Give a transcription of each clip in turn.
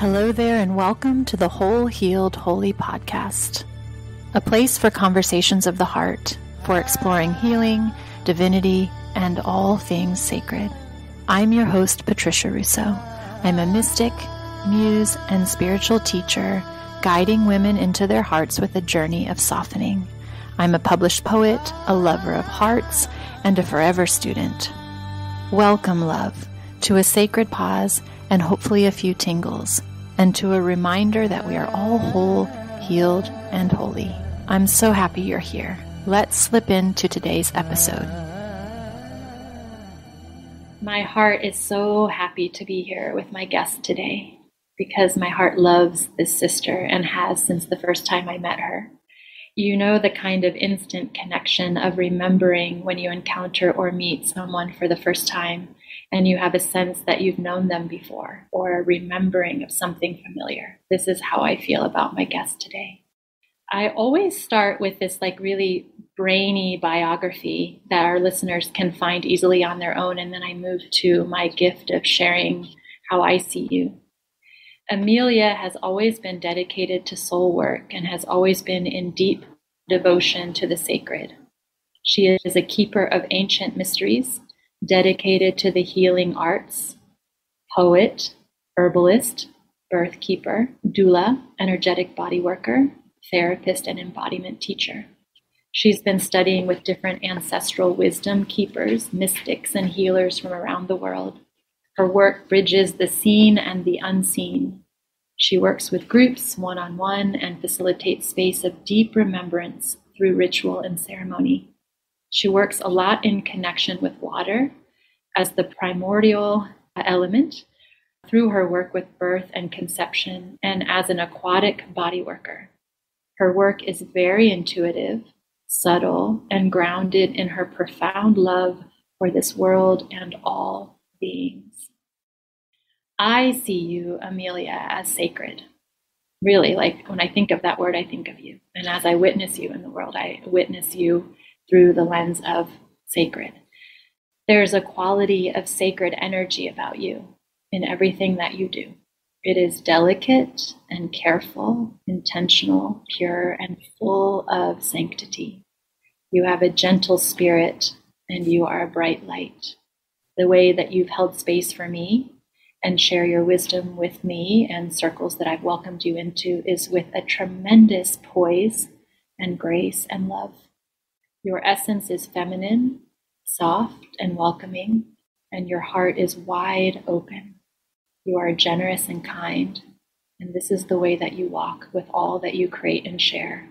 Hello there, and welcome to the Whole Healed Holy podcast, a place for conversations of the heart, for exploring healing, divinity, and all things sacred. I'm your host, Patricia Russo. I'm a mystic, muse, and spiritual teacher, guiding women into their hearts with a journey of softening. I'm a published poet, a lover of hearts, and a forever student. Welcome, love, to a sacred pause and hopefully a few tingles and to a reminder that we are all whole, healed, and holy. I'm so happy you're here. Let's slip into today's episode. My heart is so happy to be here with my guest today because my heart loves this sister and has since the first time I met her. You know the kind of instant connection of remembering when you encounter or meet someone for the first time and you have a sense that you've known them before or a remembering of something familiar. This is how I feel about my guest today. I always start with this like really brainy biography that our listeners can find easily on their own, and then I move to my gift of sharing how I see you. Emilia has always been dedicated to soul work and has always been in deep devotion to the sacred. She is a keeper of ancient mysteries dedicated to the healing arts, poet, herbalist, birth keeper, doula, energetic body worker, therapist, and embodiment teacher. She's been studying with different ancestral wisdom keepers, mystics, and healers from around the world. Her work bridges the seen and the unseen. She works with groups one on one and facilitates space of deep remembrance through ritual and ceremony. She works a lot in connection with water as the primordial element through her work with birth and conception and as an aquatic body worker. Her work is very intuitive, subtle, and grounded in her profound love for this world and all beings. I see you, Emilia, as sacred. Really, like when I think of that word, I think of you. And as I witness you in the world, I witness you through the lens of sacred. There's a quality of sacred energy about you in everything that you do. It is delicate and careful, intentional, pure, and full of sanctity. You have a gentle spirit and you are a bright light. The way that you've held space for me and share your wisdom with me and circles that I've welcomed you into is with a tremendous poise and grace and love. Your essence is feminine, soft, and welcoming, and your heart is wide open. You are generous and kind, and this is the way that you walk with all that you create and share.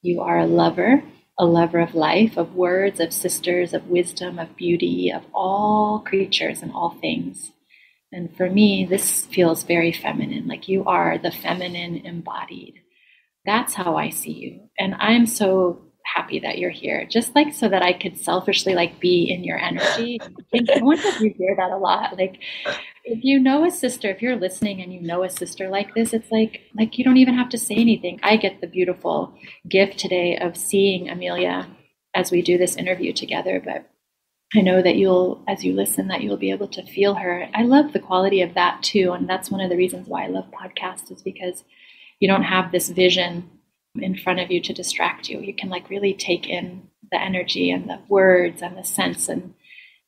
You are a lover, a lover of life, of words, of sisters, of wisdom, of beauty, of all creatures and all things. And for me, this feels very feminine, like you are the feminine embodied. That's how I see you. And I'm so happy that you're here just like so that i could selfishly like be in your energy. I wonder if you hear that a lot. Like if you know a sister if you're listening and you know a sister like this it's like like you don't even have to say anything. I get the beautiful gift today of seeing Emilia as we do this interview together but i know that you'll as you listen that you'll be able to feel her. I love the quality of that too and that's one of the reasons why i love podcasts is because you don't have this vision in front of you to distract you. You can like really take in the energy and the words and the sense and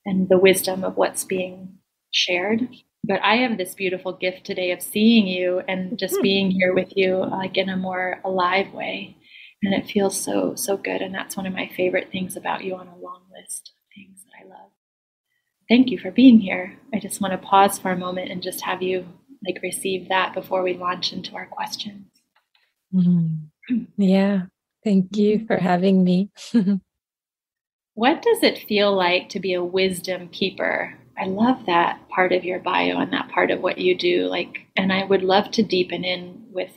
and the wisdom of what's being shared. But I have this beautiful gift today of seeing you and just hmm. being here with you like in a more alive way. And it feels so so good and that's one of my favorite things about you on a long list of things that I love. Thank you for being here. I just want to pause for a moment and just have you like receive that before we launch into our questions. Mm-hmm. Yeah. Thank you mm-hmm. for having me. what does it feel like to be a wisdom keeper? I love that part of your bio and that part of what you do. Like, and I would love to deepen in with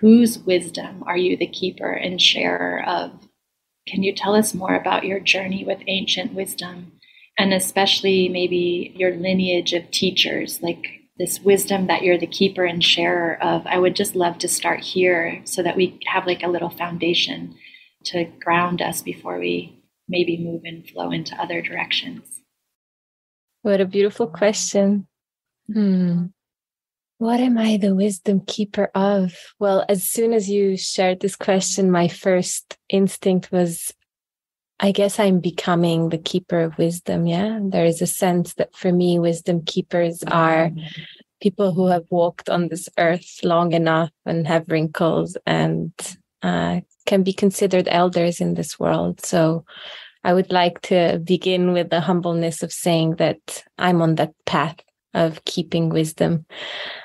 whose wisdom are you the keeper and sharer of? Can you tell us more about your journey with ancient wisdom and especially maybe your lineage of teachers? Like, this wisdom that you're the keeper and sharer of. I would just love to start here so that we have like a little foundation to ground us before we maybe move and flow into other directions. What a beautiful question. Hmm. What am I the wisdom keeper of? Well, as soon as you shared this question, my first instinct was I guess I'm becoming the keeper of wisdom. Yeah. There is a sense that for me, wisdom keepers are people who have walked on this earth long enough and have wrinkles and uh, can be considered elders in this world. So I would like to begin with the humbleness of saying that I'm on that path of keeping wisdom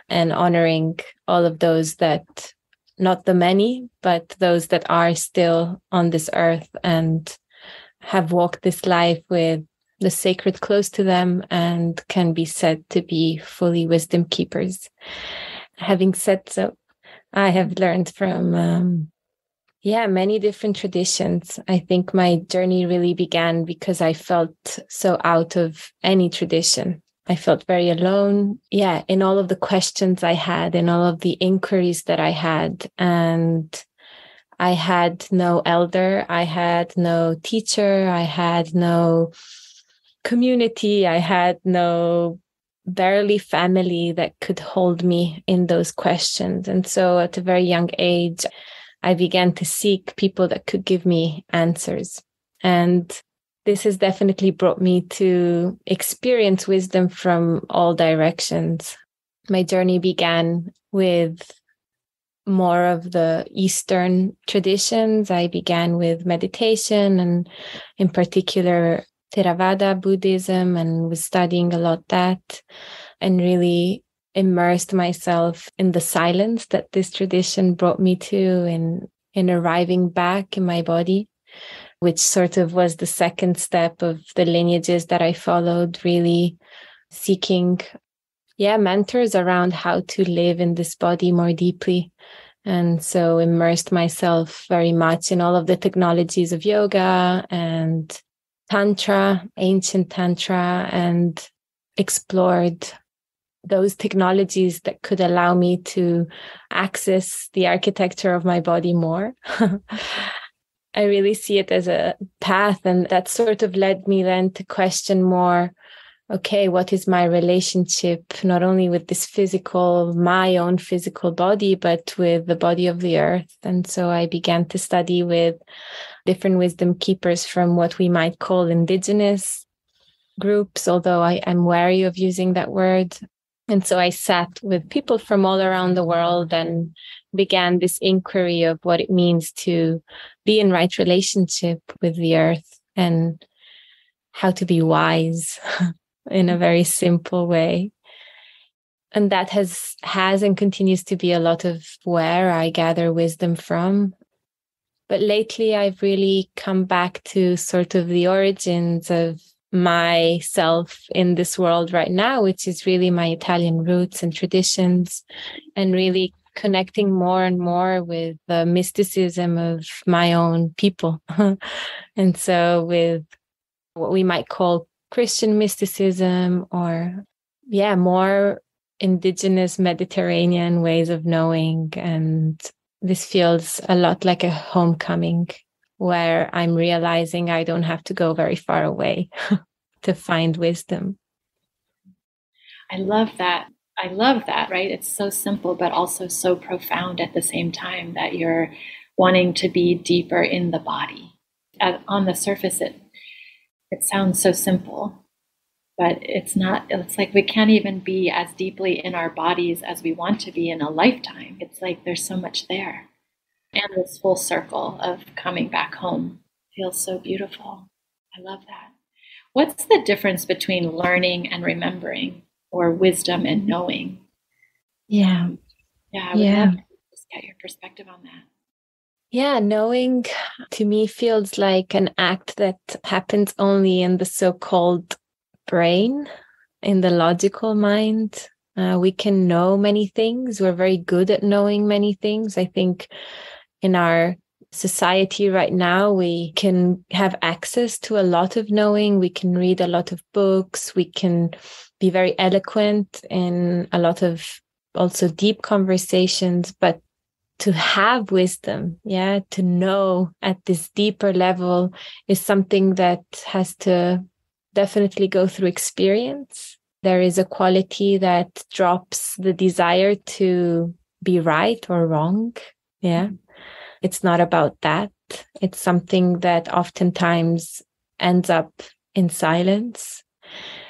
and honoring all of those that, not the many, but those that are still on this earth and have walked this life with the sacred close to them and can be said to be fully wisdom keepers. Having said so, I have learned from, um, yeah, many different traditions. I think my journey really began because I felt so out of any tradition. I felt very alone. Yeah, in all of the questions I had, in all of the inquiries that I had. And I had no elder, I had no teacher, I had no community, I had no barely family that could hold me in those questions. And so at a very young age, I began to seek people that could give me answers. And this has definitely brought me to experience wisdom from all directions. My journey began with more of the Eastern traditions. I began with meditation and, in particular, Theravada Buddhism, and was studying a lot that and really immersed myself in the silence that this tradition brought me to in in arriving back in my body which sort of was the second step of the lineages that I followed really seeking yeah mentors around how to live in this body more deeply and so immersed myself very much in all of the technologies of yoga and tantra ancient tantra and explored those technologies that could allow me to access the architecture of my body more I really see it as a path. And that sort of led me then to question more okay, what is my relationship, not only with this physical, my own physical body, but with the body of the earth? And so I began to study with different wisdom keepers from what we might call indigenous groups, although I am wary of using that word. And so I sat with people from all around the world and began this inquiry of what it means to be in right relationship with the earth and how to be wise in a mm-hmm. very simple way. And that has has and continues to be a lot of where i gather wisdom from. But lately i've really come back to sort of the origins of myself in this world right now which is really my italian roots and traditions and really connecting more and more with the mysticism of my own people. and so with what we might call Christian mysticism or, yeah, more indigenous Mediterranean ways of knowing. And this feels a lot like a homecoming where I'm realizing I don't have to go very far away to find wisdom. I love that. I love that, right? It's so simple, but also so profound at the same time that you're wanting to be deeper in the body. On the surface, it it sounds so simple, but it's not. It's like we can't even be as deeply in our bodies as we want to be in a lifetime. It's like there's so much there, and this full circle of coming back home feels so beautiful. I love that. What's the difference between learning and remembering? or wisdom and knowing. Yeah. Yeah. I would yeah. love to just get your perspective on that. Yeah, knowing to me feels like an act that happens only in the so called brain, in the logical mind. Uh, we can know many things. We're very good at knowing many things. I think in our society right now, we can have access to a lot of knowing. We can read a lot of books. We can be very eloquent in a lot of also deep conversations, but to have wisdom, yeah, to know at this deeper level is something that has to definitely go through experience. there is a quality that drops the desire to be right or wrong. Yeah. It's not about that. It's something that oftentimes ends up in silence.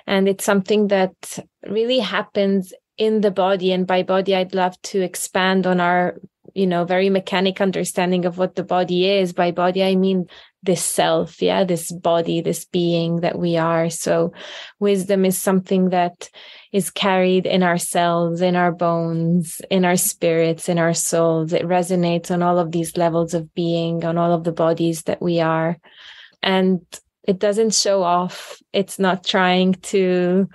And it's something that really happens in the body. And by body, I'd love to expand on our, you know, very mechanic understanding of what the body is. By body, I mean this self, yeah, this body, this being that we are. So wisdom is something that is carried in ourselves, in our bones, in our spirits, in our souls. It resonates on all of these levels of being, on all of the bodies that we are. And it doesn't show off. It's not trying to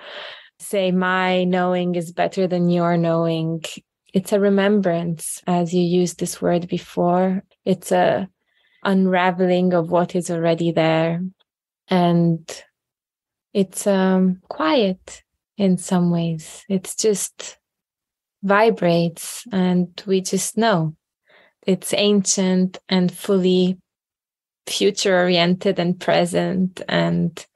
say, my knowing is better than your knowing. It's a remembrance, as you used this word before. It's a unraveling of what is already there. And it's um, quiet in some ways. It's just vibrates and we just know it's ancient and fully future oriented and present and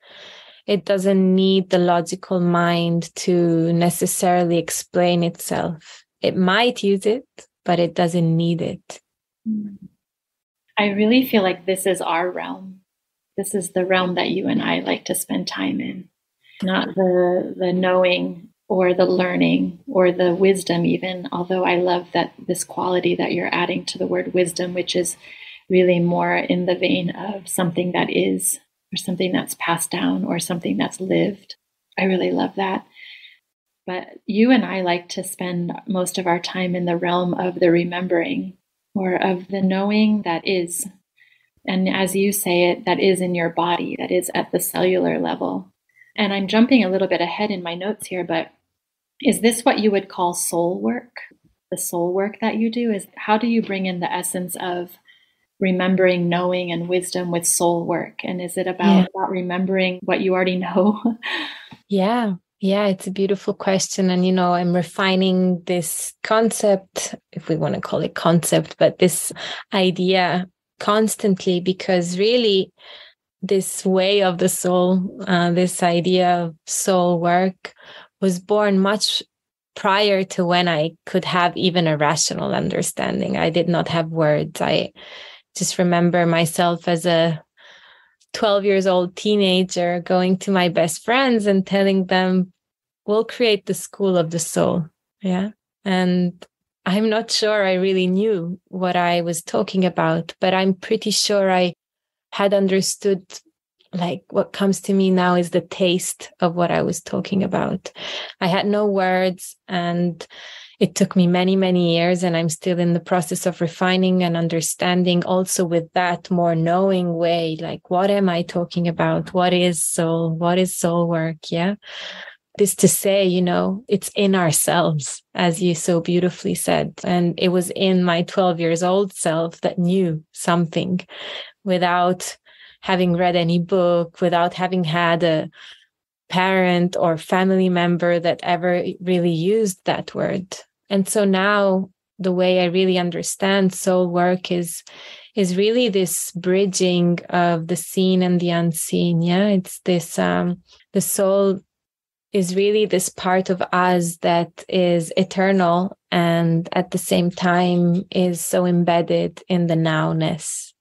it doesn't need the logical mind to necessarily explain itself it might use it but it doesn't need it hmm. i really feel like this is our realm this is the realm that you and i like to spend time in not the the knowing or the learning or the wisdom even although i love that this quality that you're adding to the word wisdom which is really more in the vein of something that is, or something that's passed down, or something that's lived. I really love that. But you and I like to spend most of our time in the realm of the remembering or of the knowing that is. And as you say it, that is in your body, that is at the cellular level. And I'm jumping a little bit ahead in my notes here, but is this what you would call soul work? The soul work that you do is how do you bring in the essence of remembering knowing and wisdom with soul work and is it about, yeah. about remembering what you already know yeah yeah it's a beautiful question. And you know i'm refining this concept if we want to call it concept but this idea constantly because really this way of the soul uh, this idea of soul work was born much prior to when i could have even a rational understanding. I did not have words. I just remember myself as a 12 years old teenager going to my best friends and telling them, we'll create the school of the soul. Yeah. And I'm not sure I really knew what I was talking about, but I'm pretty sure I had understood like what comes to me now is the taste of what I was talking about. I had no words and it took me many, many years, and I'm still in the process of refining and understanding also with that more knowing way like, what am I talking about? What is soul? What is soul work? Yeah. This to say, you know, it's in ourselves, as you so beautifully said. And it was in my 12 years old self that knew something without having read any book, without having had a parent or family member that ever really used that word and so now the way i really understand soul work is is really this bridging of the seen and the unseen. Yeah it's this um the soul is really this part of us that is eternal and at the same time is so embedded in the nowness.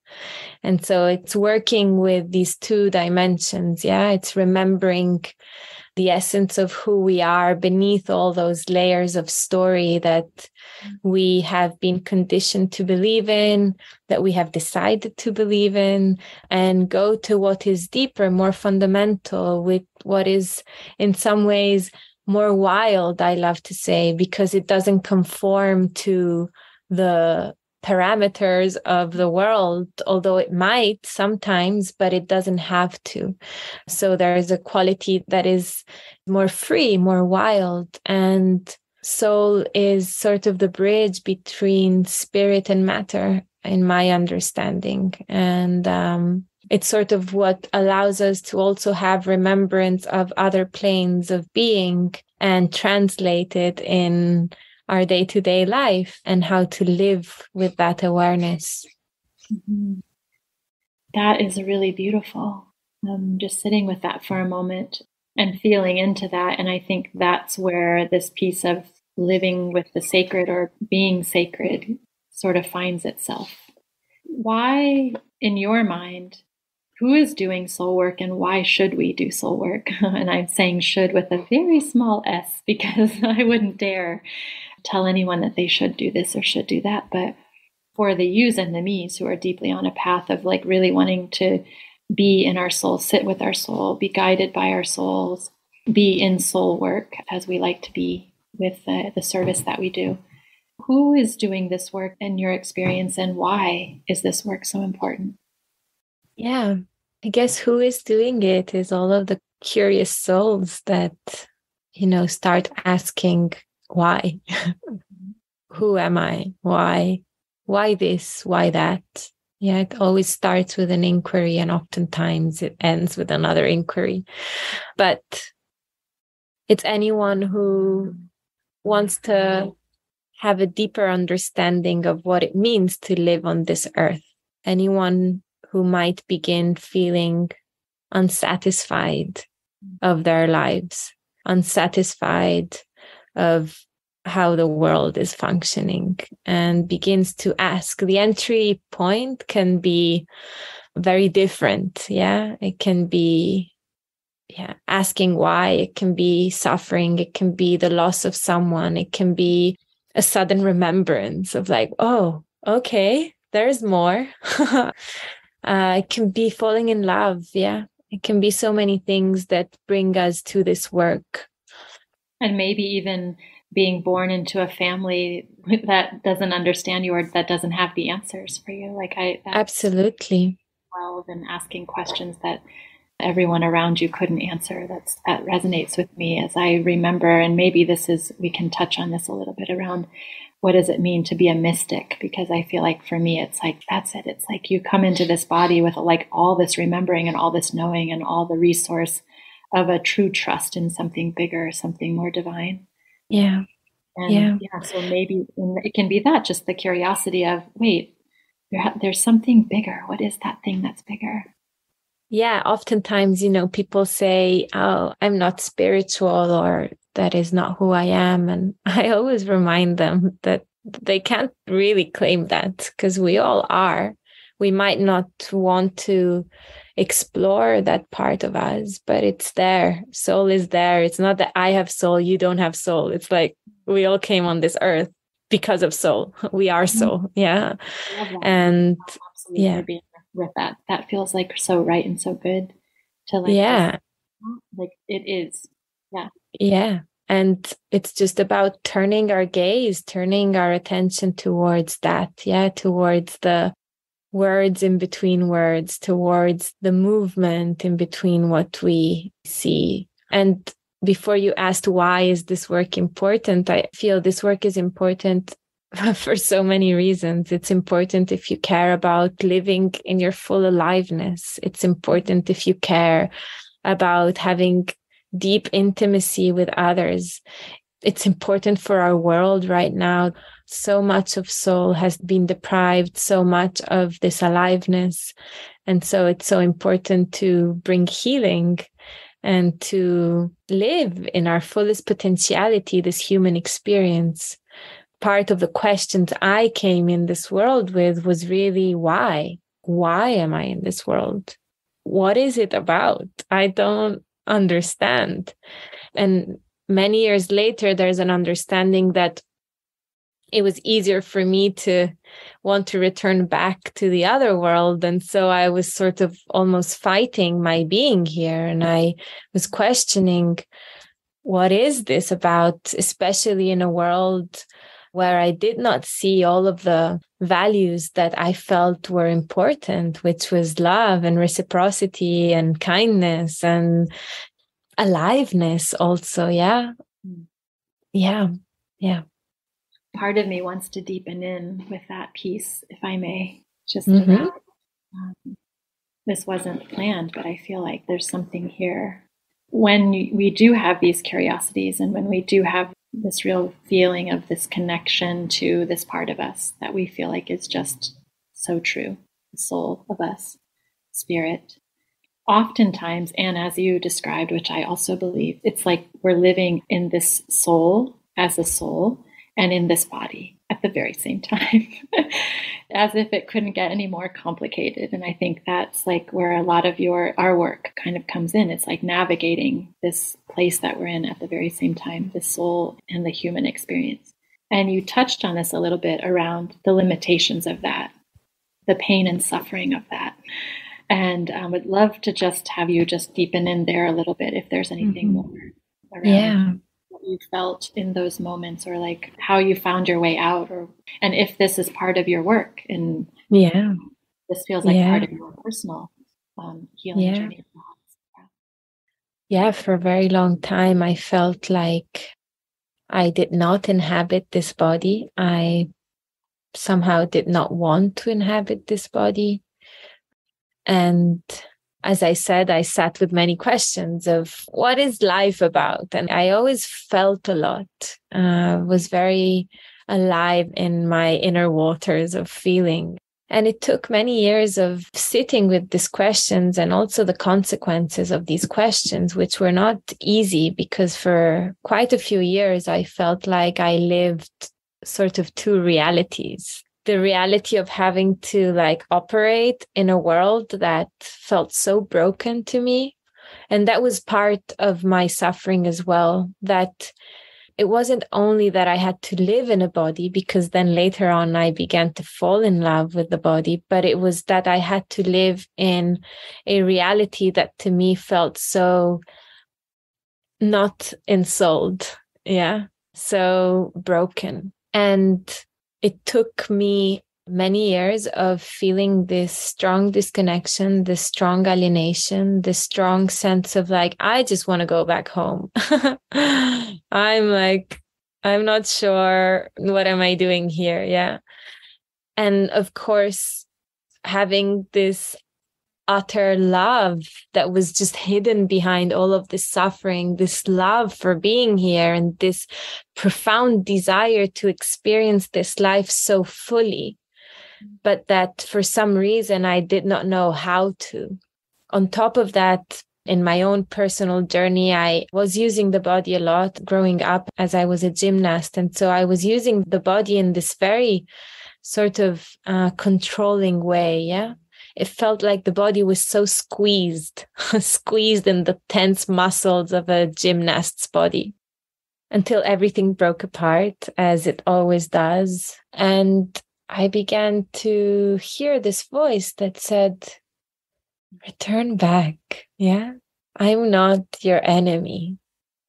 And so it's working with these two dimensions. Yeah it's remembering the essence of who we are beneath all those layers of story that we have been conditioned to believe in, that we have decided to believe in, and go to what is deeper, more fundamental, with what is in some ways more wild, I love to say, because it doesn't conform to the parameters of the world, although it might sometimes, but it doesn't have to. So there is a quality that is more free, more wild. And soul is sort of the bridge between spirit and matter, in my understanding. And um, it's sort of what allows us to also have remembrance of other planes of being and translate it in our day to day life and how to live with that awareness. Mm-hmm. That is really beautiful. Um, just sitting with that for a moment. and feeling into that. And I think that's where this piece of living with the sacred or being sacred sort of finds itself. Why, in your mind, who is doing soul work and why should we do soul work? and I'm saying should with a very small s because I wouldn't dare tell anyone that they should do this or should do that. But for the yous and the me's who are deeply on a path of like really wanting to be in our soul, sit with our soul, be guided by our souls, be in soul work as we like to be with the, the service that we do. Who is doing this work in your experience and why is this work so important? Yeah, I guess who is doing it is all of the curious souls that, you know, start asking why? who am I? Why? Why this? Why that? Yeah, it always starts with an inquiry and oftentimes it ends with another inquiry. But it's anyone who wants to have a deeper understanding of what it means to live on this earth. Anyone who might begin feeling unsatisfied of their lives, unsatisfied of how the world is functioning and begins to ask. The entry point can be very different. Yeah. It can be yeah, asking why. It can be suffering. It can be the loss of someone. It can be a sudden remembrance of like, oh, okay, there's more. uh, it can be falling in love. Yeah. It can be so many things that bring us to this work. And maybe even being born into a family that doesn't understand you or that doesn't have the answers for you. Like I absolutely twelve and asking questions that everyone around you couldn't answer. That's that resonates with me as I remember. And maybe this is we can touch on this a little bit around what does it mean to be a mystic? Because I feel like for me, it's like that's it. It's like you come into this body with like all this remembering and all this knowing and all the resource of a true trust in something bigger, something more divine. Yeah. And yeah. yeah so maybe it can be that just the curiosity of, wait, there's something bigger. What is that thing that's bigger? Yeah. Oftentimes, you know, people say, oh, I'm not spiritual or that is not who I am. And I always remind them that they can't really claim that because we all are. We might not want to explore that part of us, but it's there. Soul is there. It's not that I have soul, you don't have soul. It's like we all came on this earth because of soul. We are mm-hmm. soul. Yeah. And yeah. With that. That feels like so right and so good to like Yeah. Like it is. Yeah. Yeah. And it's just about turning our gaze, turning our attention towards that. Yeah. Towards the words in between words towards the movement in between what we see. And before you asked why is this work important, I feel this work is important for so many reasons. It's important if you care about living in your full aliveness. It's important if you care about having deep intimacy with others. It's important for our world right now so much of soul has been deprived, so much of this aliveness. And so it's so important to bring healing and to live in our fullest potentiality, this human experience. Part of the questions I came in this world with was really why? Why am I in this world? What is it about? I don't understand. And many years later, there's an understanding that it was easier for me to want to return back to the other world. And so I was sort of almost fighting my being here. And I was questioning what is this about, especially in a world where I did not see all of the values that I felt were important, which was love and reciprocity and kindness and aliveness also. Yeah. Hmm. Yeah. Yeah part of me wants to deepen in with that piece, if I may. Just mm-hmm. um, this wasn't planned, but I feel like there's something here. When we do have these curiosities and when we do have this real feeling of this connection to this part of us that we feel like is just so true, the soul of us, spirit, oftentimes, and as you described, which I also believe, it's like we're living in this soul as a soul and in this body at the very same time, as if it couldn't get any more complicated. And I think that's like where a lot of your our work kind of comes in. It's like navigating this place that we're in at the very same time, the soul and the human experience. And you touched on this a little bit around the limitations of that, the pain and suffering of that. And I um, would love to just have you just deepen in there a little bit if there's anything mm-hmm. more around yeah. You felt in those moments or like how you found your way out or and if this is part of your work and yeah this feels like yeah. part of your personal um, healing yeah. journey yeah for a very long time i felt like i did not inhabit this body i somehow did not want to inhabit this body and as I said, I sat with many questions of what is life about? And I always felt a lot, uh, was very alive in my inner waters of feeling. And it took many years of sitting with these questions and also the consequences of these questions, which were not easy because for quite a few years, I felt like I lived sort of two realities the reality of having to like operate in a world that felt so broken to me. And that was part of my suffering as well. That it wasn't only that I had to live in a body, because then later on I began to fall in love with the body, but it was that I had to live in a reality that to me felt so not ensouled. Yeah. So broken. And it took me many years of feeling this strong disconnection, this strong alienation, this strong sense of like, I just want to go back home. I'm like, I'm not sure what am I doing here. Yeah. And of course, having this utter love that was just hidden behind all of this suffering, this love for being here, and this profound desire to experience this life so fully. But that for some reason I did not know how to. On top of that, in my own personal journey, I was using the body a lot growing up as I was a gymnast. And so I was using the body in this very sort of uh, controlling way. Yeah it felt like the body was so squeezed, squeezed in the tense muscles of a gymnast's body until everything broke apart, as it always does. And I began to hear this voice that said, Return back. Yeah. I'm not your enemy.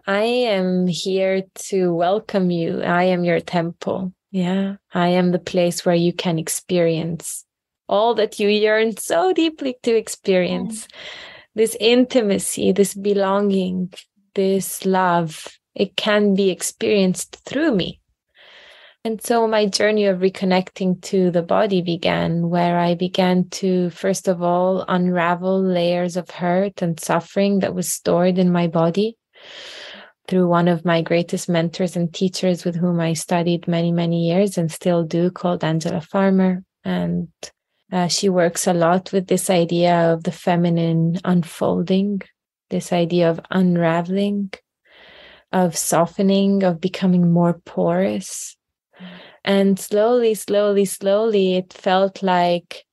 I am here to welcome you. I am your temple. Yeah. I am the place where you can experience all that you yearn so deeply to experience. This intimacy, this belonging, this love, it can be experienced through me. And so my journey of reconnecting to the body began, where I began to, first of all, unravel layers of hurt and suffering that was stored in my body through one of my greatest mentors and teachers with whom I studied many, many years and still do, called Angela Farmer. And uh, she works a lot with this idea of the feminine unfolding, this idea of unraveling, of softening, of becoming more porous. And slowly, slowly, slowly, it felt like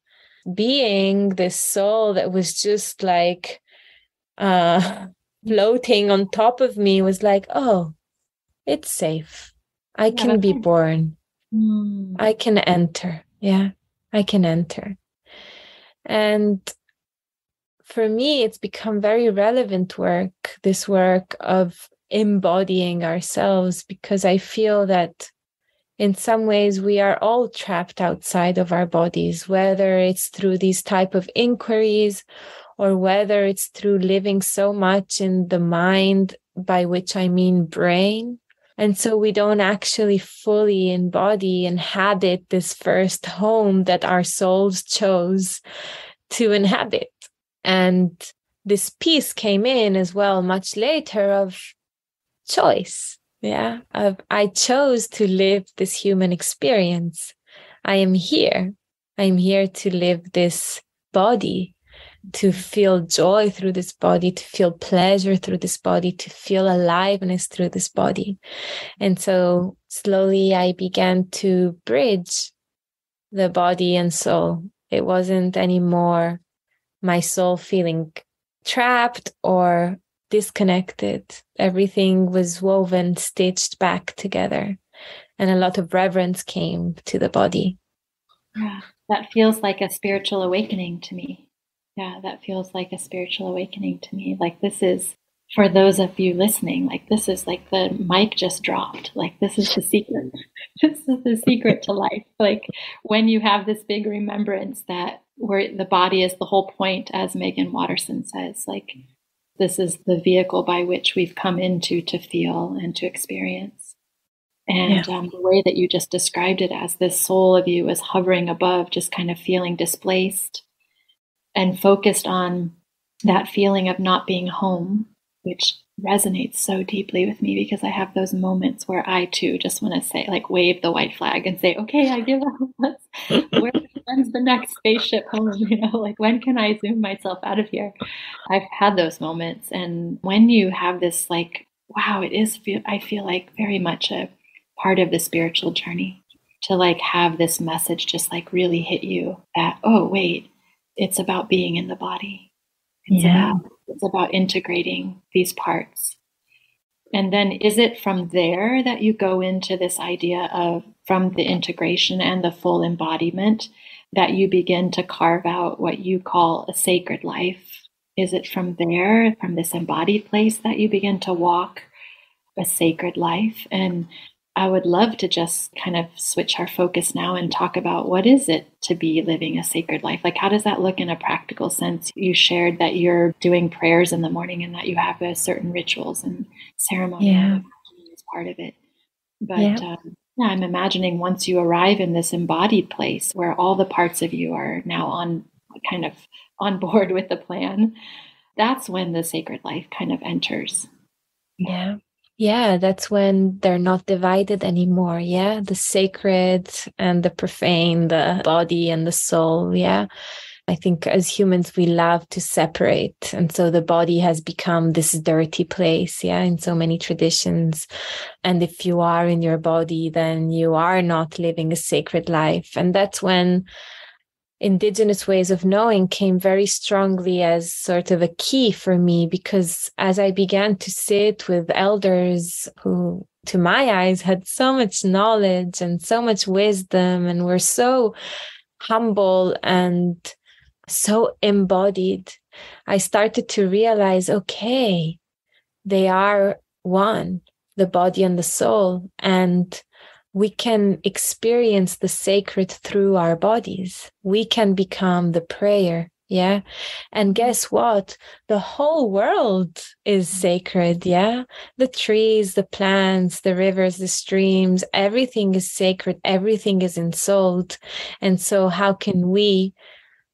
being this soul that was just like uh, floating on top of me was like, oh, it's safe. I can be born. Mm. I can enter. Yeah. I can enter. And for me, it's become very relevant work, this work of embodying ourselves, because I feel that in some ways we are all trapped outside of our bodies, whether it's through these type of inquiries or whether it's through living so much in the mind, by which I mean brain, and so we don't actually fully embody, inhabit this first home that our souls chose to inhabit. And this piece came in as well much later of choice. Yeah. Of I chose to live this human experience. I am here. I'm here to live this body to feel joy through this body, to feel pleasure through this body, to feel aliveness through this body. And so slowly I began to bridge the body and soul. It wasn't anymore my soul feeling trapped or disconnected. Everything was woven, stitched back together. And a lot of reverence came to the body. That feels like a spiritual awakening to me yeah, that feels like a spiritual awakening to me. Like this is for those of you listening, like this is like the mic just dropped. Like this is the secret. this is the secret to life. Like when you have this big remembrance that where the body is the whole point, as Meggan Watterson says, like this is the vehicle by which we've come into to feel and to experience. And yeah. um, the way that you just described it as this soul of you is hovering above, just kind of feeling displaced and focused on that feeling of not being home, which resonates so deeply with me because I have those moments where I too just want to say, like, wave the white flag and say, okay, I give up. When's the next spaceship home? You know, like, when can I zoom myself out of here? I've had those moments. And when you have this, like, wow, it is, I feel like very much a part of the spiritual journey to like have this message just like really hit you that, oh, wait, it's about being in the body. It's yeah. about it's about integrating these parts. And then is it from there that you go into this idea of from the integration and the full embodiment that you begin to carve out what you call a sacred life? Is it from there, from this embodied place, that you begin to walk a sacred life? And I would love to just kind of switch our focus now and talk about what is it to be living a sacred life? Like, how does that look in a practical sense? You shared that you're doing prayers in the morning and that you have a certain rituals and ceremony yeah. as part of it. But yeah. Um, yeah, I'm imagining once you arrive in this embodied place where all the parts of you are now on kind of on board with the plan, that's when the sacred life kind of enters. Yeah. Yeah, that's when they're not divided anymore. Yeah, the sacred and the profane, the body and the soul. Yeah. I think as humans, we love to separate. And so the body has become this dirty place. Yeah. In so many traditions. And if you are in your body, then you are not living a sacred life. And that's when indigenous ways of knowing came very strongly as sort of a key for me because as I began to sit with elders who, to my eyes, had so much knowledge and so much wisdom and were so humble and so embodied, I started to realize okay, they are one, the body and the soul. And we can experience the sacred through our bodies. We can become the prayer. Yeah. And mm-hmm. guess what? The whole world is mm-hmm. sacred. Yeah. The trees, the plants, the rivers, the streams, everything is sacred. Everything is ensouled. And so, how can mm-hmm. we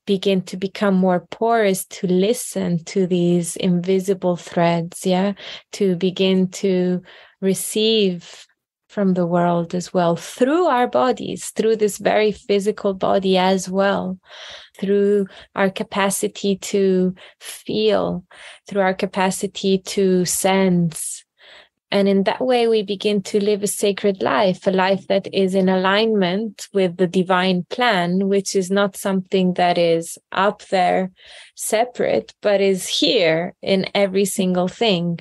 begin to become more porous to listen to these invisible threads? Yeah. To begin to receive from the world as well through our bodies, through this very physical body as well, through our capacity to feel, through our capacity to sense. And in that way, we begin to live a sacred life, a life that is in alignment with the divine plan, which is not something that is up there separate, but is here in every single thing.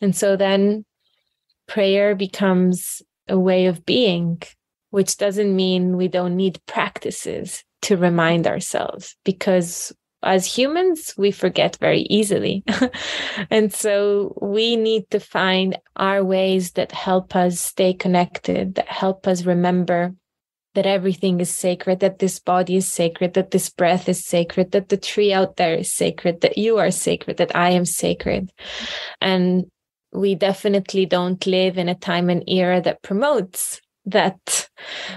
And so then prayer becomes a way of being, which doesn't mean we don't need practices to remind ourselves because as humans, we forget very easily. and so we need to find our ways that help us stay connected, that help us remember that everything is sacred, that this body is sacred, that this breath is sacred, that the tree out there is sacred, that you are sacred, that I am sacred. And we definitely don't live in a time and era that promotes that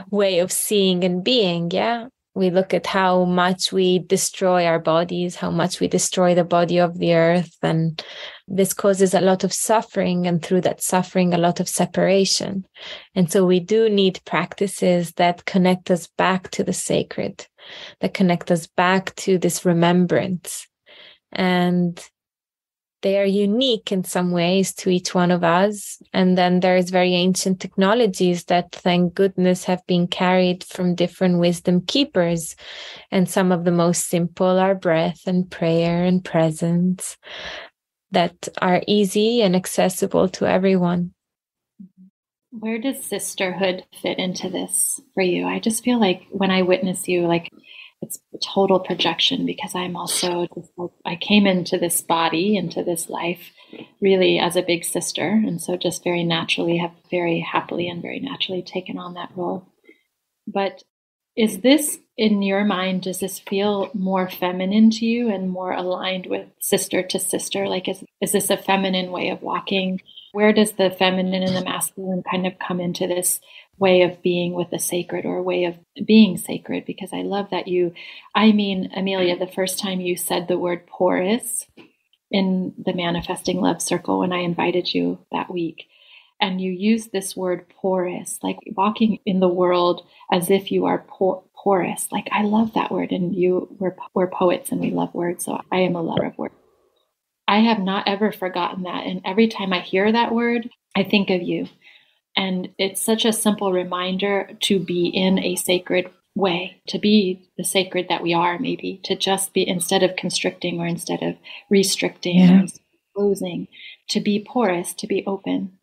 way of seeing and being. Yeah. We look at how much we destroy our bodies, how much we destroy the body of the earth. And this causes a lot of suffering. And through that suffering, a lot of separation. And so we do need practices that connect us back to the sacred, that connect us back to this remembrance And they are unique in some ways to each one of us. And then there's very ancient technologies that, thank goodness, have been carried from different wisdom keepers. And some of the most simple are breath and prayer and presence that are easy and accessible to everyone. Where does sisterhood fit into this for you? I just feel like when I witness you, like it's a total projection because I'm also I came into this body, into this life, really as a big sister, and so just very naturally have very happily and very naturally taken on that role. But is this in your mind? Does this feel more feminine to you and more aligned with sister to sister? Like, is is this a feminine way of walking? Where does the feminine and the masculine kind of come into this way of being with the sacred or way of being sacred because I love that you, I mean, Emilia, mm. the first time you said the word porous in the Manifesting Love Circle when I invited you that week, and you used this word porous, like walking in the world as if you are por- porous. Like, I love that word, and you, we're, we're poets and we love words, so I am a lover of words. I have not ever forgotten that. And every time I hear that word, I think of you and it's such a simple reminder to be in a sacred way, to be the sacred that we are, maybe, to just be instead of constricting or instead of restricting yeah. or closing, to be porous, to be open.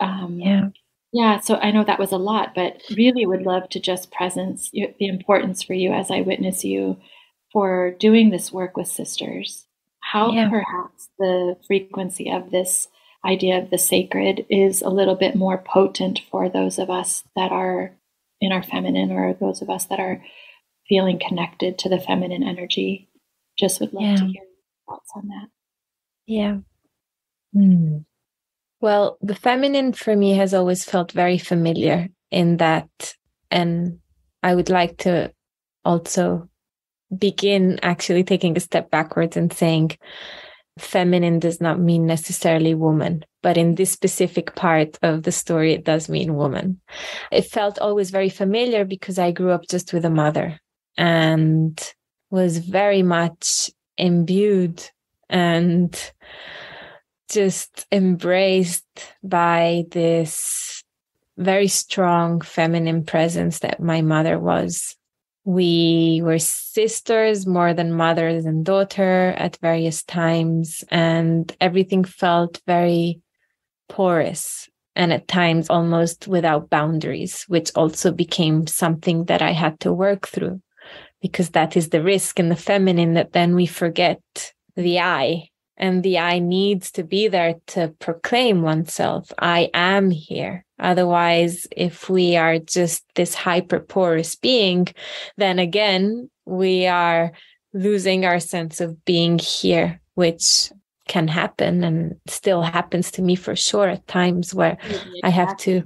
Um, yeah. Yeah, so I know that was a lot, but really would love to just presence the importance for you as I witness you for doing this work with sisters. How yeah. perhaps the frequency of this idea of the sacred is a little bit more potent for those of us that are in our feminine or those of us that are feeling connected to the feminine energy. Just would love yeah. to hear your thoughts on that. Yeah. Hmm. Well, the feminine for me has always felt very familiar in that. And I would like to also begin actually taking a step backwards and saying, feminine does not mean necessarily woman, but in this specific part of the story, it does mean woman. It felt always very familiar because I grew up just with a mother and was very much imbued and just embraced by this very strong feminine presence that my mother was we were sisters more than mothers and daughter at various times, and everything felt very porous and at times almost without boundaries, which also became something that I had to work through because that is the risk in the feminine that then we forget the I and the I needs to be there to proclaim oneself. I am here. Otherwise, if we are just this hyper porous being, then again, we are losing our sense of being here, which can happen and still happens to me for sure at times where I have to.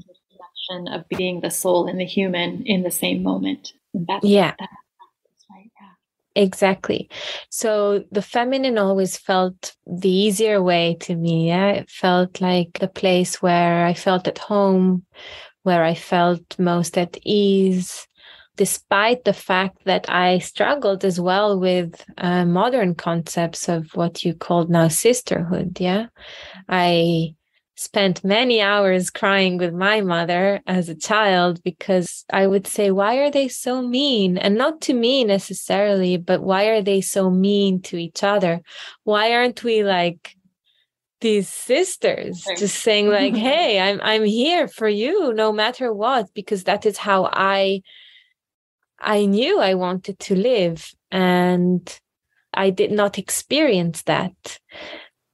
Of being the soul and the human in the same moment. That's, yeah. That Exactly. So the feminine always felt the easier way to me. Yeah? It felt like the place where I felt at home, where I felt most at ease, despite the fact that I struggled as well with uh, modern concepts of what you called now sisterhood. Yeah. I spent many hours crying with my mother as a child because I would say, Why are they so mean? And not to me necessarily, but why are they so mean to each other? Why aren't we like these sisters just saying like hey i'm i'm here for you no matter what because that is how i i knew i wanted to live and i did not experience that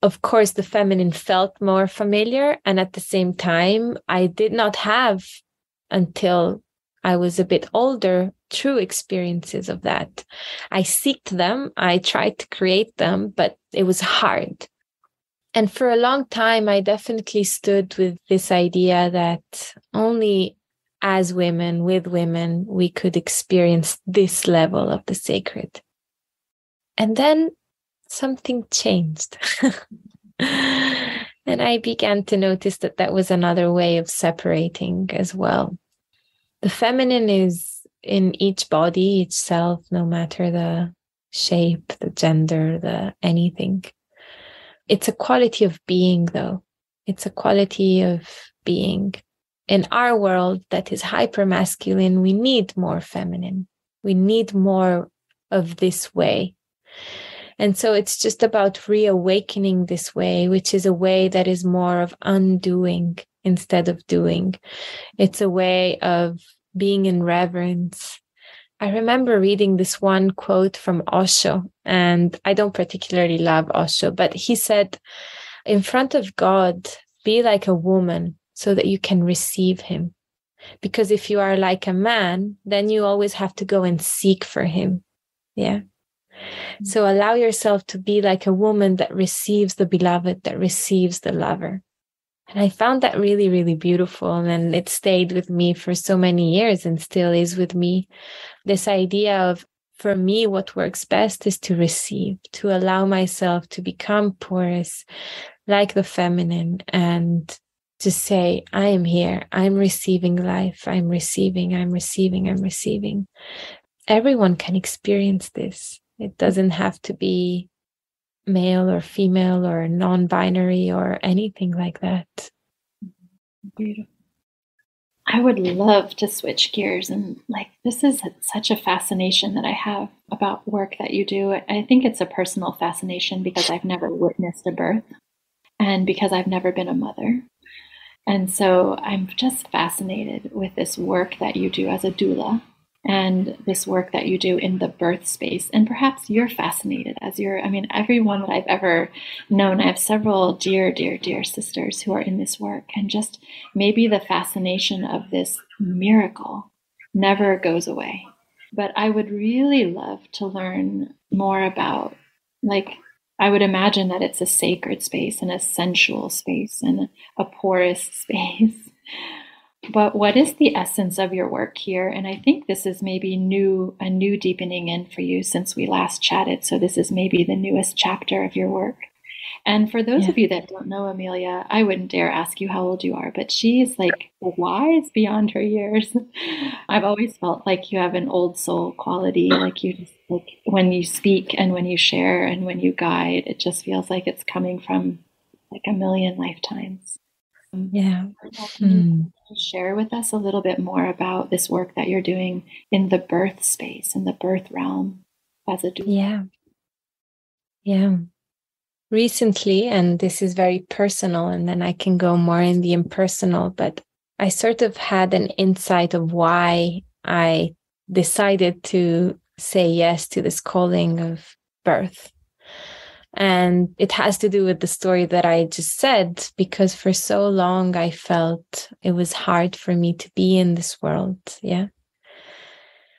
of course, the feminine felt more familiar. And at the same time, I did not have until I was a bit older true experiences of that. I seeked them, I tried to create them, but it was hard. And for a long time, I definitely stood with this idea that only as women, with women, we could experience this level of the sacred. And then something changed. and I began to notice that that was another way of separating as well. The feminine is in each body, each self, no matter the shape, the gender, the anything. It's a quality of being, though. It's a quality of being. In our world that is hyper masculine, we need more feminine. We need more of this way. And so it's just about reawakening this way, which is a way that is more of undoing instead of doing. It's a way of being in reverence. I remember reading this one quote from Osho, and I don't particularly love Osho, but he said, In front of God, be like a woman so that you can receive him. Because if you are like a man, then you always have to go and seek for him. Yeah. So allow yourself to be like a woman that receives the beloved, that receives the lover. And I found that really, really beautiful. And it stayed with me for so many years and still is with me. This idea of, for me, what works best is to receive, to allow myself to become porous, like the feminine, and to say, I am here. I'm receiving life. I'm receiving, I'm receiving, I'm receiving. Everyone can experience this. It doesn't have to be male or female or non binary or anything like that. Beautiful. I would love to switch gears and like this is such a fascination that I have about work that you do. I think it's a personal fascination because I've never witnessed a birth and because I've never been a mother. And so I'm just fascinated with this work that you do as a doula and this work that you do in the birth space. And perhaps you're fascinated as you're, I mean, everyone that I've ever known, I have several dear, dear, dear sisters who are in this work. And just maybe the fascination of this miracle never goes away. But I would really love to learn more about, like, I would imagine that it's a sacred space and a sensual space and a porous space. But what is the essence of your work here? And I think this is maybe new, a new deepening in for you since we last chatted. So this is maybe the newest chapter of your work. And for those yeah. of you that don't know Emilia, I wouldn't dare ask you how old you are, but she is like wise beyond her years. I've always felt like you have an old soul quality, like you just like when you speak and when you share and when you guide, it just feels like it's coming from like a million lifetimes. Yeah. Hmm. Share with us a little bit more about this work that you're doing in the birth space, in the birth realm as a doula. Yeah. Yeah. Recently, and this is very personal, and then I can go more in the impersonal, but I sort of had an insight of why I decided to say yes to this calling of birth. And it has to do with the story that I just said, because for so long I felt it was hard for me to be in this world. Yeah.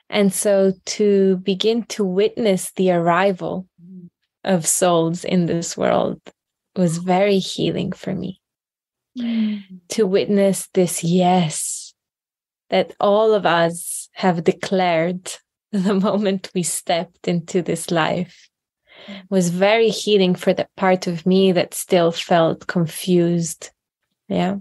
And so to begin to witness the arrival of souls in this world was very healing for me. Mm. To witness this yes that all of us have declared the moment we stepped into this life was very healing for that part of me that still felt confused. Yeah.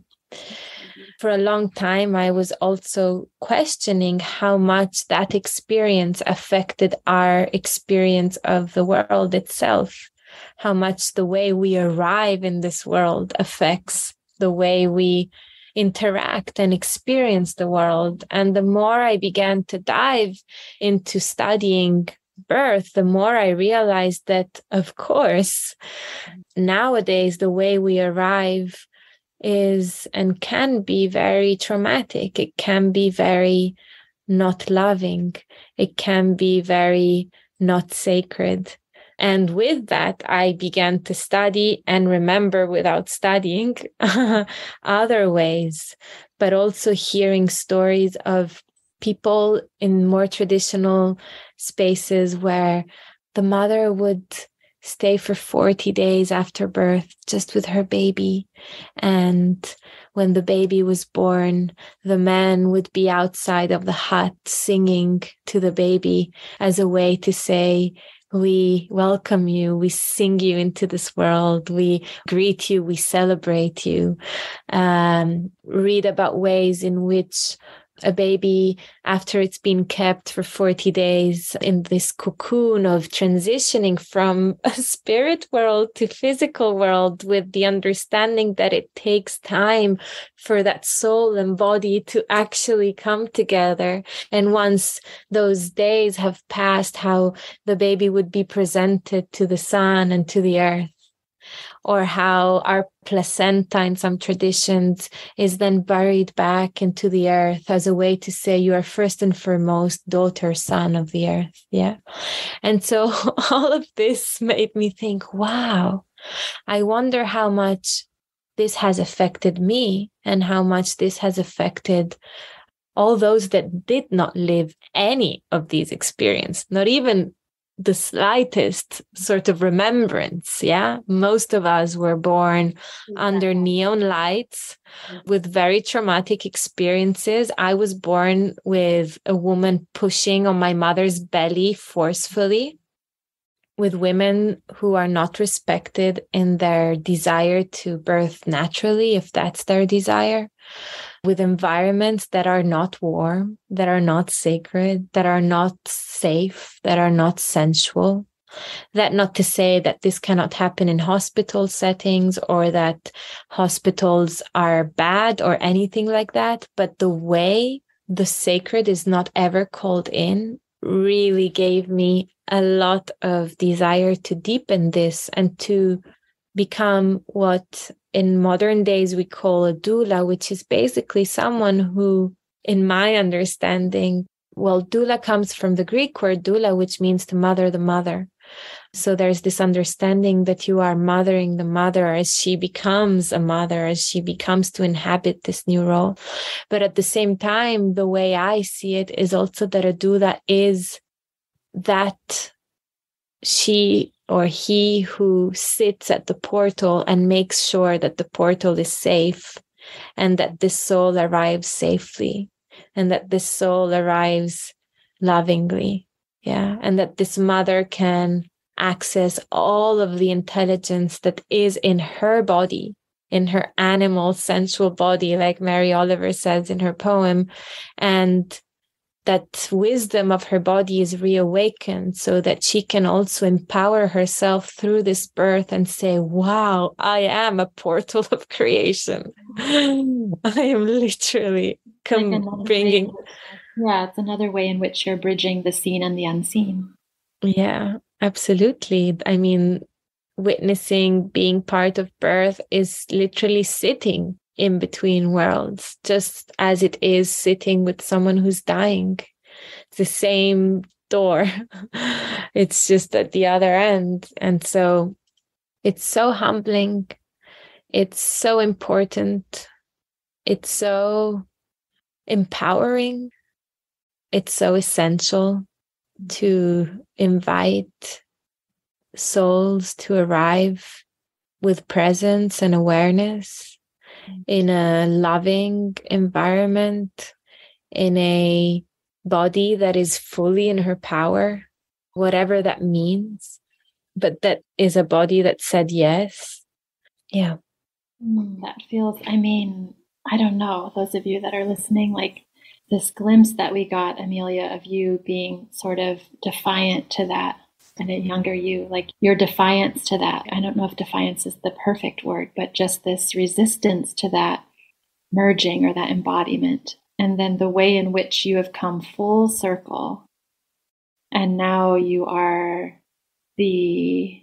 For a long time, I was also questioning how much that experience affected our experience of the world itself, how much the way we arrive in this world affects the way we interact and experience the world. And the more I began to dive into studying birth, the more I realized that, of course, nowadays the way we arrive is and can be very traumatic. It can be very not loving. It can be very not sacred. And with that, I began to study and remember without studying other ways, but also hearing stories of people in more traditional spaces where the mother would stay for 40 days after birth just with her baby. And when the baby was born, the man would be outside of the hut singing to the baby as a way to say, we welcome you. We sing you into this world. We greet you. We celebrate you. Um, read about ways in which a baby after it's been kept for 40 days in this cocoon of transitioning from a spirit world to physical world with the understanding that it takes time for that soul and body to actually come together. And once those days have passed how the baby would be presented to the sun and to the earth or how our placenta in some traditions is then buried back into the earth as a way to say you are first and foremost daughter son of the earth yeah? And so all of this made me think wow i wonder how much this has affected me and how much this has affected all those that did not live any of these experiences not even the slightest sort of remembrance. Yeah. Most of us were born under neon lights with very traumatic experiences. I was born with a woman pushing on my mother's belly forcefully, with women who are not respected in their desire to birth naturally, if that's their desire with environments that are not warm, that are not sacred, that are not safe, that are not sensual. That not to say that this cannot happen in hospital settings or that hospitals are bad or anything like that, but the way the sacred is not ever called in really gave me a lot of desire to deepen this and to become what in modern days we call a doula, which is basically someone who, in my understanding, well, doula comes from the Greek word doula, which means to mother the mother. So there's this understanding that you are mothering the mother as she becomes a mother, as she becomes to inhabit this new role. But at the same time, the way I see it is also that a doula is that she or he who sits at the portal and makes sure that the portal is safe and that this soul arrives safely and that this soul arrives lovingly. Yeah. And that this mother can access all of the intelligence that is in her body in her animal sensual body like mary oliver says in her poem and that wisdom of her body is reawakened so that she can also empower herself through this birth and say, Wow, I am a portal of creation. I am literally come like bringing. yeah, it's another way in which you're bridging the seen and the unseen. Yeah, absolutely. I mean, witnessing being part of birth is literally sitting in between worlds, just as it is sitting with someone who's dying. It's the same door, it's just at the other end. And so it's so humbling. It's so important. It's so empowering. It's so essential to invite souls to arrive with presence and awareness in a loving environment, in a body that is fully in her power, whatever that means, but that is a body that said yes. Yeah. Mm, that feels, I mean, I don't know, those of you that are listening, like this glimpse that we got, Emilia, of you being sort of defiant to that and a younger you, like your defiance to that. I don't know if defiance is the perfect word, but just this resistance to that merging or that embodiment. And then the way in which you have come full circle. And now you are the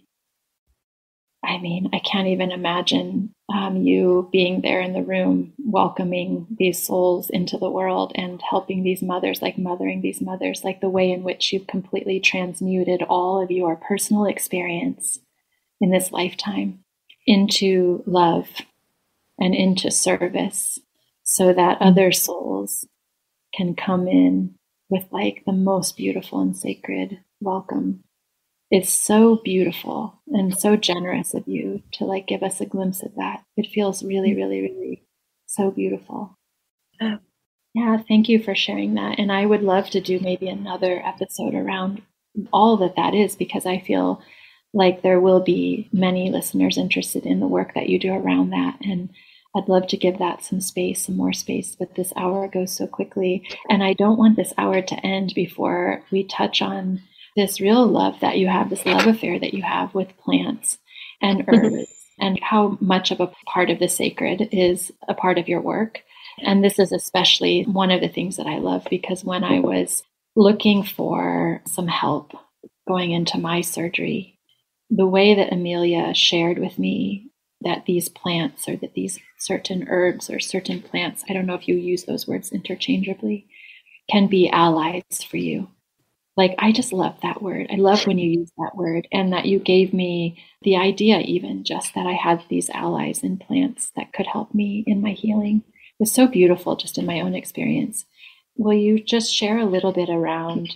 I mean, I can't even imagine um, you being there in the room, welcoming these souls into the world and helping these mothers, like mothering these mothers, like the way in which you've completely transmuted all of your personal experience in this lifetime into love and into service so that other souls can come in with like the most beautiful and sacred welcome it's so beautiful and so generous of you to like give us a glimpse of that. It feels really, mm. really, really so beautiful. Yeah, thank you for sharing that. And I would love to do maybe another episode around all that that is because I feel like there will be many listeners interested in the work that you do around that. And I'd love to give that some space, some more space, but this hour goes so quickly. And I don't want this hour to end before we touch on this real love that you have, this love affair that you have with plants and herbs, and how much of a part of the sacred is a part of your work. And this is especially one of the things that I love because when I was looking for some help going into my surgery, the way that Emilia shared with me that these plants or that these certain herbs or certain plants, I don't know if you use those words interchangeably, can be allies for you. Like, I just love that word. I love when you use that word and that you gave me the idea, even just that I had these allies in plants that could help me in my healing. It was so beautiful just in my own experience. Will you just share a little bit around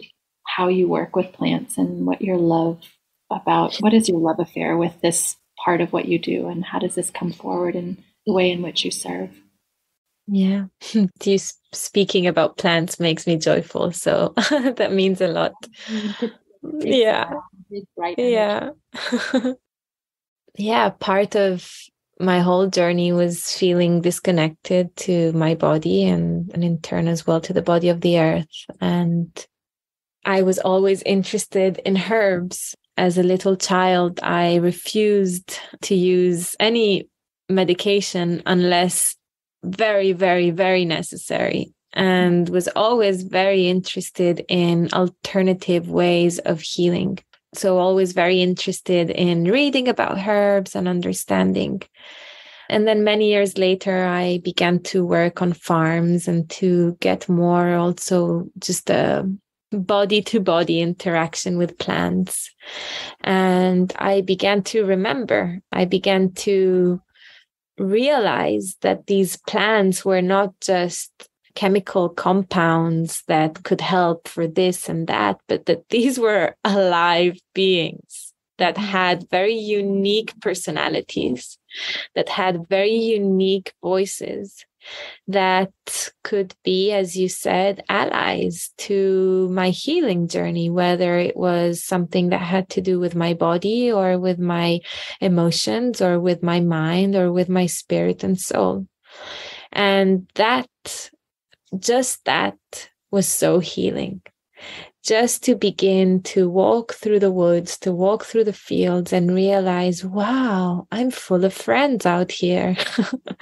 how you work with plants and what your love about what is your love affair with this part of what you do and how does this come forward in the way in which you serve yeah. You speaking about plants makes me joyful so that means a lot. Yeah. yeah. Yeah part of my whole journey was feeling disconnected to my body and, and in turn as well to the body of the earth and i was always interested in herbs. As a little child, I refused to use any medication unless very, very, very necessary, and was always very interested in alternative ways of healing. So, always very interested in reading about herbs and understanding. And then many years later, I began to work on farms and to get more also just a body to body interaction with plants. And I began to remember, I began to realize that these plants were not just chemical compounds that could help for this and that, but that these were alive beings that mm-hmm. had very unique personalities, that had very unique voices, that could be, as you said, allies to my healing journey, whether it was something that had to do with my body or with my emotions or with my mind or with my spirit and soul. And that, just that was so healing just to begin to walk through the woods, to walk through the fields and realize, wow, I'm full of friends out here.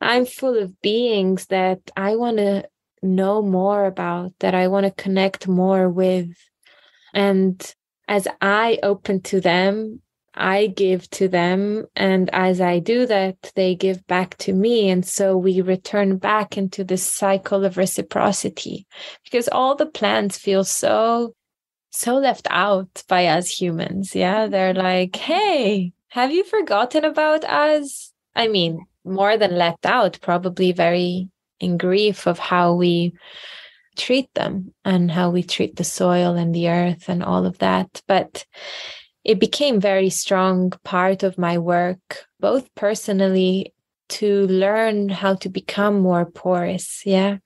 I'm full of beings that I want to know more about, that I want to connect more with. And as I open to them, I give to them. And as I do that, they give back to me. And so we return back into this cycle of reciprocity because all the plants feel so, so left out by us humans. Yeah. They're like, hey, have you forgotten about us? I mean, more than left out, probably very in grief of how we treat them and how we treat the soil and the earth and all of that. But it became very strong part of my work both personally to learn how to become more porous yeah?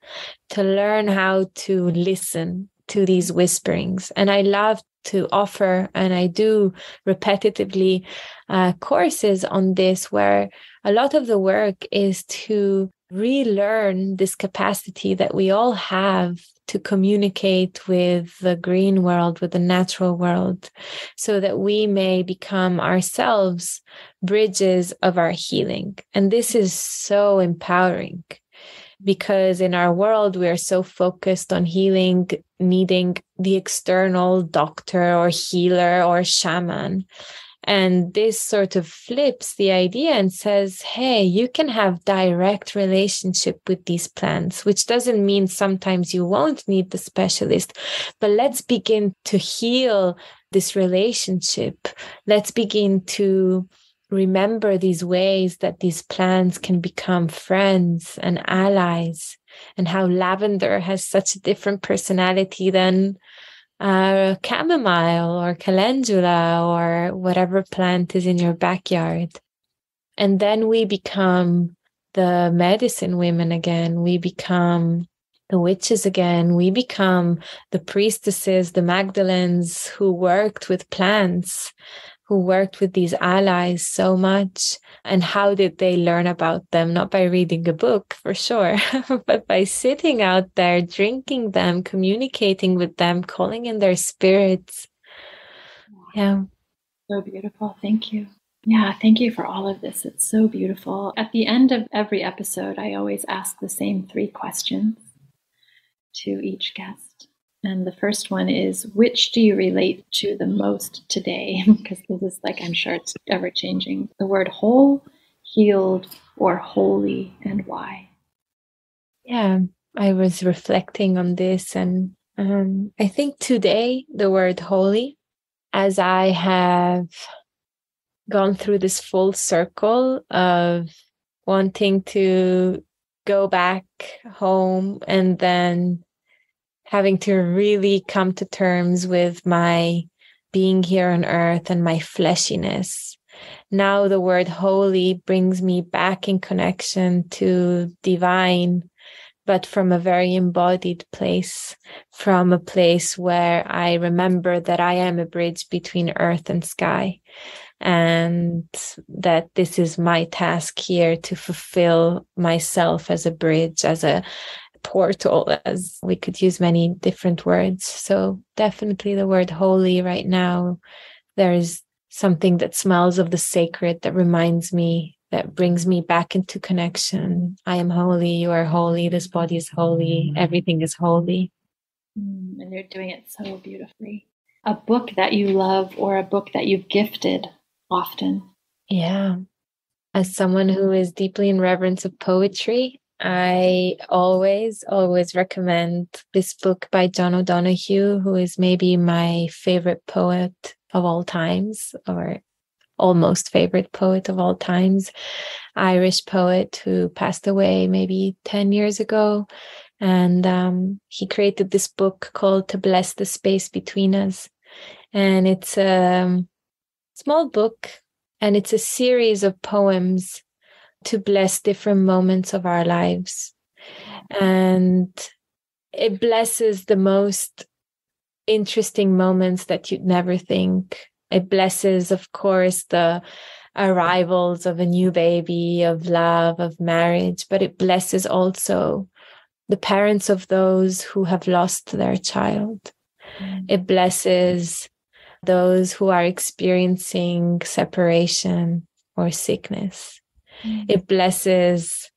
To learn how to listen to these whisperings. And i love to offer and i do repetitively uh, courses on this where a lot of the work is to relearn this capacity that we all have to communicate with the green world, with the natural world, so that we may become ourselves bridges of our healing. And this is so empowering because in our world, we are so focused on healing, needing the external doctor or healer or shaman. And this sort of flips the idea and says, hey, you can have direct relationship with these plants, which doesn't mean sometimes you won't need the specialist, but let's begin to heal this relationship. Let's begin to remember these ways that these plants can become friends and allies and how lavender has such a different personality than uh, chamomile or calendula or whatever plant is in your backyard. And then we become the medicine women again. We become the witches again. We become the priestesses, the Magdalens who worked with plants who worked with these allies so much. And how did they learn about them? Not by reading a book, for sure, but by sitting out there, drinking them, communicating with them, calling in their spirits. Yeah. So beautiful. Thank you. Yeah, thank you for all of this. It's so beautiful. At the end of every episode, I always ask the same three questions to each guest. And the first one is which do you relate to the most today? because this is like, I'm sure it's ever changing. The word whole, healed, or holy, and why? Yeah, I was reflecting on this, and um, I think today the word holy, as I have gone through this full circle of wanting to go back home and then having to really come to terms with my being here on earth and my fleshiness. Now the word holy brings me back in connection to divine, but from a very embodied place, from a place where I remember that I am a bridge between earth and sky and that this is my task here to fulfill myself as a bridge as a portal as we could use many different words. So definitely the word holy right now there's something that smells of the sacred that reminds me that brings me back into connection. I am holy you are holy this body is holy everything is holy. Mm, and you're doing it so beautifully. A book that you love or a book that you've gifted often. Yeah. As someone who is deeply in reverence of poetry, I always, always recommend this book by John O'Donohue, who is maybe my favorite poet of all times, or almost favorite poet of all times, Irish poet who passed away maybe 10 years ago. And um, he created this book called To Bless the Space Between Us. And it's a small book, and it's a series of poems to bless different moments of our lives. And it blesses the most interesting moments that you'd never think. It blesses, of course, the arrivals of a new baby, of love, of marriage, but it blesses also the parents of those who have lost their child. Mm. It blesses those who are experiencing separation or sickness. Mm-hmm. It blesses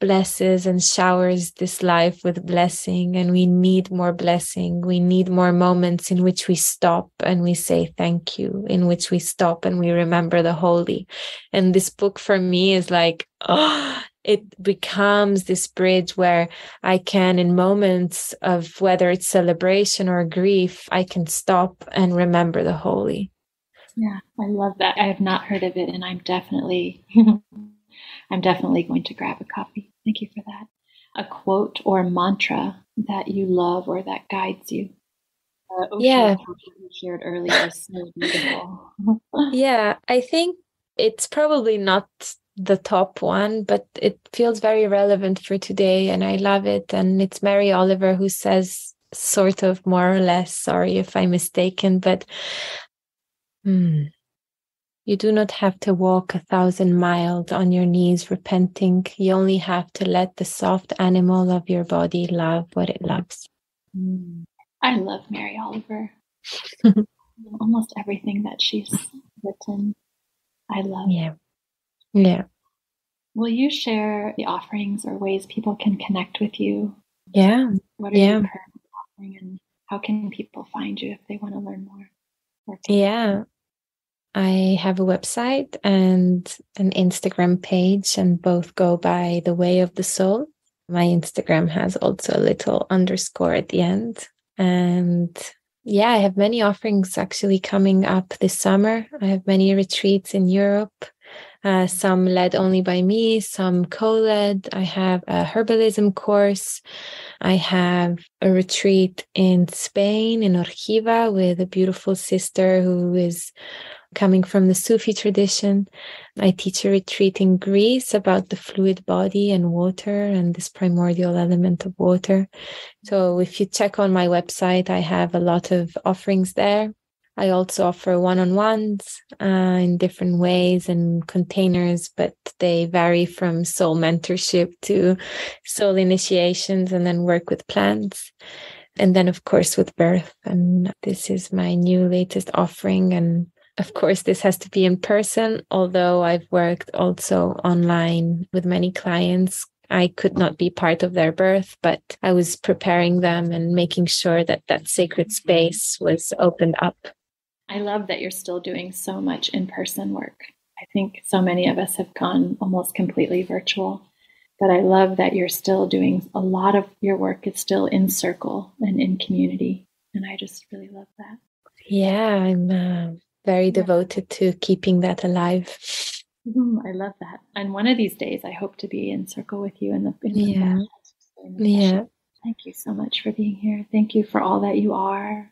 blesses and showers this life with blessing and we need more blessing we need more moments in which we stop and we say thank you in which we stop and we remember the holy and this book for me is like oh it becomes this bridge where I can, in moments of whether it's celebration or grief, I can stop and remember the holy. Yeah, I love that. I have not heard of it, and I'm definitely, I'm definitely going to grab a copy. Thank you for that. A quote or a mantra that you love or that guides you. Uh, yeah, you shared earlier so beautiful. yeah, I think it's probably not the top one, but it feels very relevant for today and I love it. And it's Mary Oliver who says, sort of more or less, sorry if I'm mistaken, but hmm, you do not have to walk a thousand miles on your knees repenting. You only have to let the soft animal of your body love what it loves. Mm. I love Mary Oliver. Almost everything that she's written, I love. Yeah. Yeah. Will you share the offerings or ways people can connect with you? Yeah. What are yeah. you offering and how can people find you if they want to learn more? Yeah. I have a website and an Instagram page, and both go by the way of the soul. My Instagram has also a little underscore at the end. And yeah, I have many offerings actually coming up this summer. I have many retreats in Europe uh, some led only by me, some co led. I have a herbalism course. I have a retreat in Spain, in Orgiva, with a beautiful sister who is coming from the Sufi tradition. I teach a retreat in Greece about the fluid body and water and this primordial element of water. So if you check on my website, I have a lot of offerings there. I also offer one on ones uh, in different ways and containers, but they vary from soul mentorship to soul initiations and then work with plants. And then, of course, with birth. And this is my new latest offering. And of course, this has to be in person, although I've worked also online with many clients I could not be part of their birth, but I was preparing them and making sure that that sacred space was opened up. I love that you're still doing so much in person work. I think so many of us have gone almost completely virtual, but I love that you're still doing a lot of your work is still in circle and in community. And I just really love that. Yeah, I'm uh, very yeah. devoted to keeping that alive. Mm, I love that. And one of these days, I hope to be in circle with you in the, in the yeah. yeah. Thank you so much for being here. Thank you for all that you are.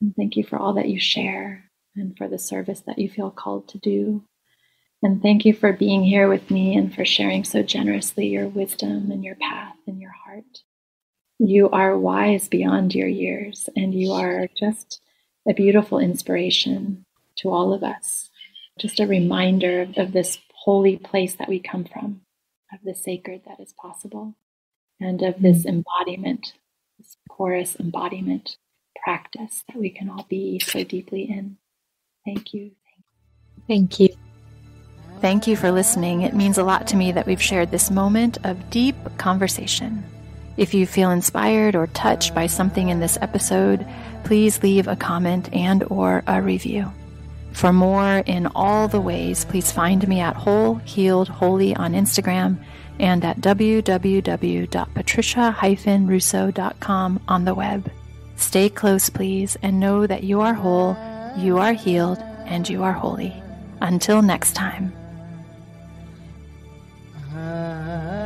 And thank you for all that you share and for the service that you feel called to do. And thank you for being here with me and for sharing so generously your wisdom and your path and your heart. You are wise beyond your years, and you are just a beautiful inspiration to all of us just a reminder of, of this holy place that we come from, of the sacred that is possible, and of this mm. embodiment, this porous embodiment practice that we can all be so deeply in. Thank you. Thank you. Thank you for listening. It means a lot to me that we've shared this moment of deep conversation. If you feel inspired or touched by something in this episode, please leave a comment and or a review. For more in all the ways, please find me at Whole Healed Holy on Instagram and at www.patricia-russo.com on the web. Stay close, please, and know that you are whole, you are healed, and you are holy. Until next time. Ah.